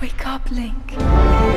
Wake up, Link.